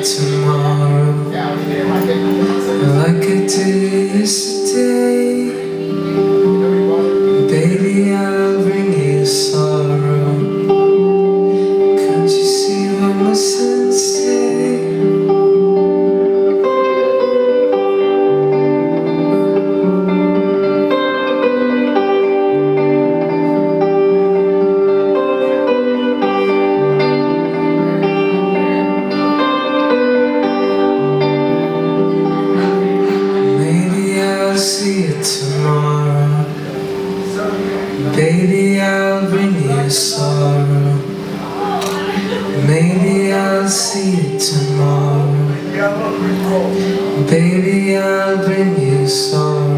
tomorrow. Maybe I'll see you tomorrow. Baby, I'll bring you some.